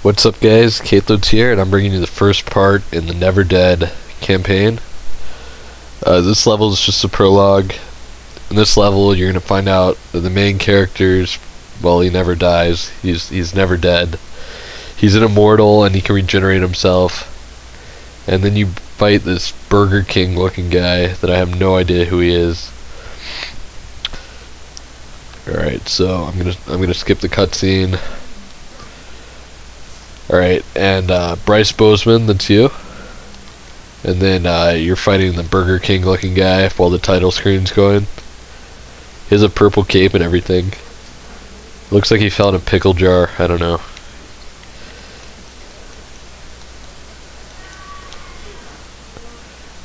What's up guys, Caithlud's here and I'm bringing you the first part in the Never Dead campaign. Uh, this level is just a prologue. In this level you're going to find out that the main character's, well he never dies, he's, he's never dead. He's an immortal and he can regenerate himself. And then you fight this Burger King looking guy that I have no idea who he is. Alright, so I'm gonna I'm gonna skip the cutscene. Alright, and uh, Bryce Boltzmann, that's you. And then uh, you're fighting the Burger King looking guy while the title screen's going. He has a purple cape and everything. Looks like he fell in a pickle jar, I don't know.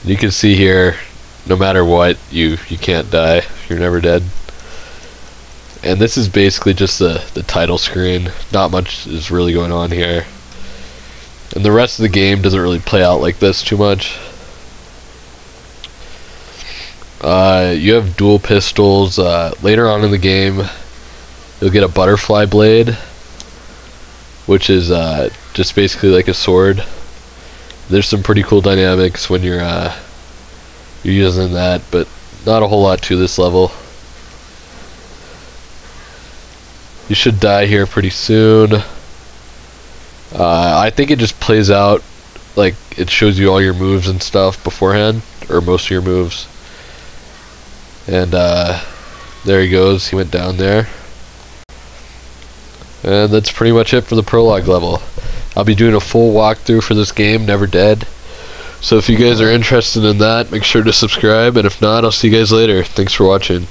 You can see here, no matter what, you, you can't die. You're never dead. And this is basically just the, the title screen. Not much is really going on here. And the rest of the game doesn't really play out like this too much. Uh, you have dual pistols. Uh, later on in the game, you'll get a butterfly blade, which is uh, just basically like a sword. There's some pretty cool dynamics when you're uh, you're using that, but not a whole lot to this level. You should die here pretty soon. Uh, I think it just plays out like it shows you all your moves and stuff beforehand, or most of your moves. And uh, there he goes. He went down there. And that's pretty much it for the prologue level. I'll be doing a full walkthrough for this game, Never Dead. So if you guys are interested in that, make sure to subscribe, and if not, I'll see you guys later. Thanks for watching.